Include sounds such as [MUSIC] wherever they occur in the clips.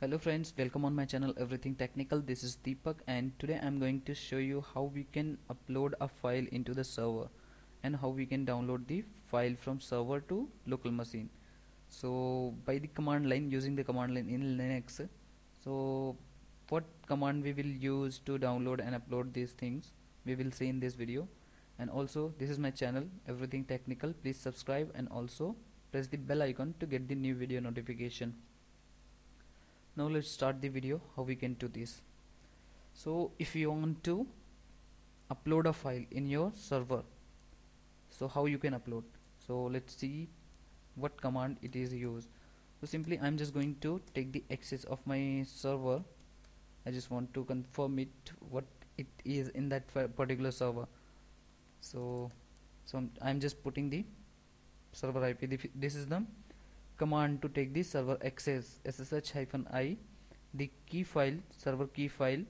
hello friends welcome on my channel everything technical. This is Deepak and today I'm going to show you how we can upload a file into the server and how we can download the file from server to local machine. So by the command line using the command line in Linux so what command we will use to download and upload these things we will see in this video. And also this is my channel everything technical. Please subscribe and also press the bell icon to get the new video notification now let's start the video how we can do this. So if you want to upload a file in your server so how you can upload? So let's see what command it is used. So simply I'm just going to take the access of my server. I just want to confirm it what it is in that particular server. So so I'm just putting the server IP this is the command to take the server access ssh hyphen i the key file server key file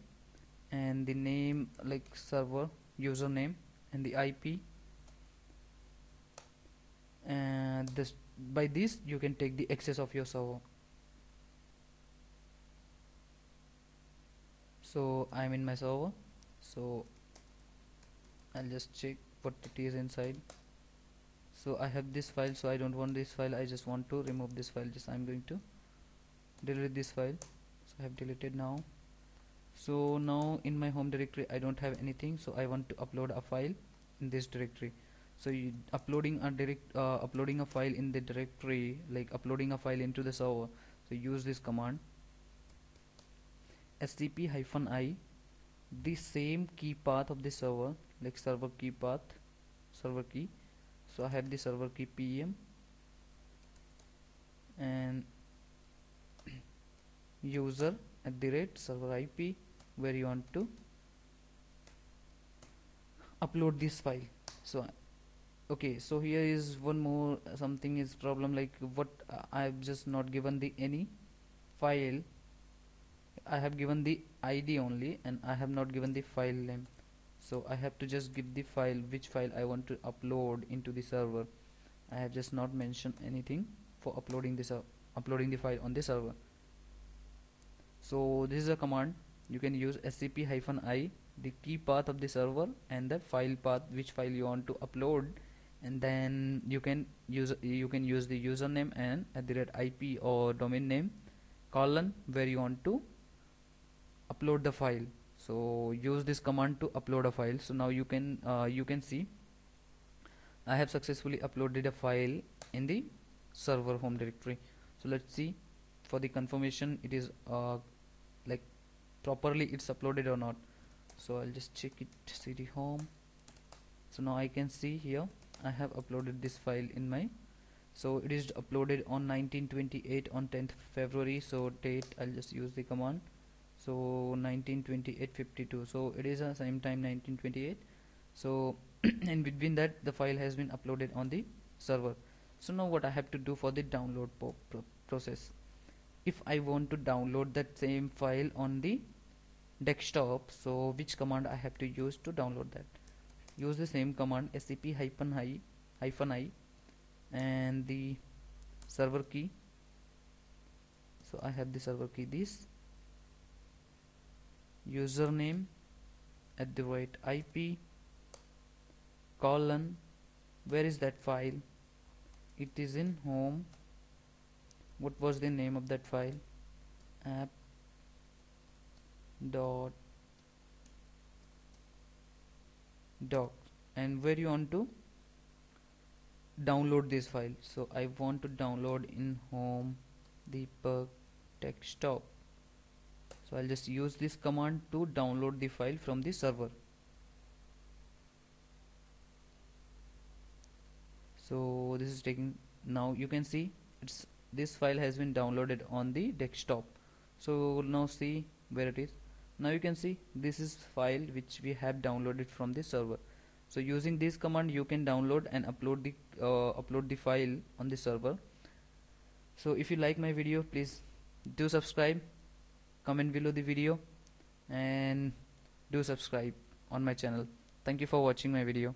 and the name like server username and the IP and this by this you can take the access of your server. So I'm in my server. So I'll just check what it is inside so I have this file so I don't want this file I just want to remove this file just I'm going to delete this file. So I have deleted now. So now in my home directory I don't have anything so I want to upload a file in this directory. So uploading a direct uh, uploading a file in the directory like uploading a file into the server. So use this command scp hyphen i the same key path of the server like server key path server key so I have the server key pem and [CLEARS THROAT] user at the rate server IP where you want to upload this file. So okay so here is one more something is problem like what uh, I have just not given the any file. I have given the ID only and I have not given the file name so I have to just give the file which file I want to upload into the server. I have just not mentioned anything for uploading this uh, uploading the file on the server. So this is a command. You can use scp-i the key path of the server and the file path which file you want to upload. And then you can use you can use the username and at the IP or domain name colon where you want to upload the file so use this command to upload a file. So now you can uh, you can see I have successfully uploaded a file in the server home directory. So let's see for the confirmation it is uh, like properly it's uploaded or not. So I'll just check it cd home. So now I can see here I have uploaded this file in my so it is uploaded on 1928 on 10th February. So date I'll just use the command so 1928 52 so it is a same time 1928 so [CLEARS THROAT] in between that the file has been uploaded on the server. So now what I have to do for the download pro process? If I want to download that same file on the desktop so which command I have to use to download that? Use the same command scp hyphen i hyphen i and the server key. So I have the server key this username at the right IP colon where is that file? It is in home. What was the name of that file? App dot doc. And where you want to download this file? So I want to download in home the perk desktop so I'll just use this command to download the file from the server. So this is taking now you can see it's this file has been downloaded on the desktop. So we'll now see where it is. Now you can see this is file which we have downloaded from the server. So using this command you can download and upload the uh, upload the file on the server. So if you like my video please do subscribe comment below the video and do subscribe on my channel. Thank you for watching my video